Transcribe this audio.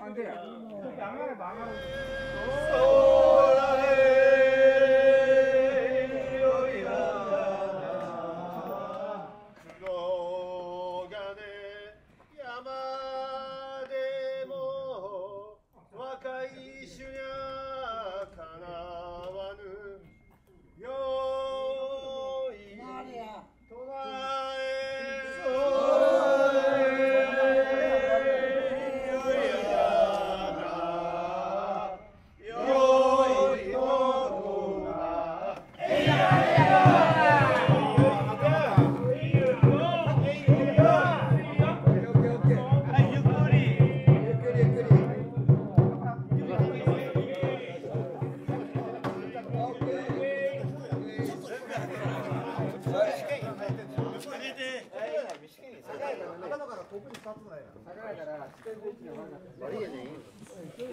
안 돼. 망하네, 망하네. よ